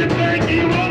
you think you are?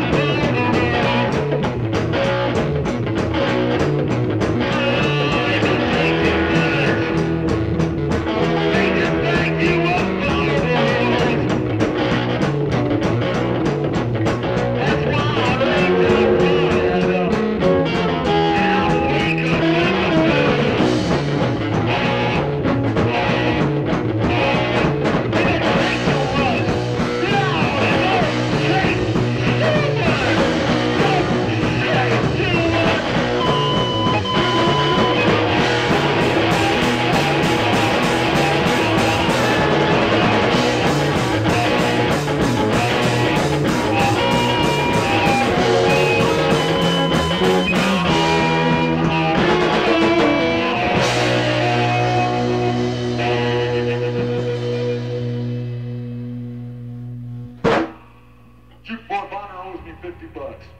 bucks.